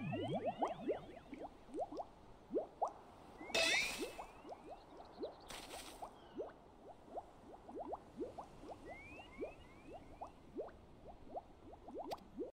Woo!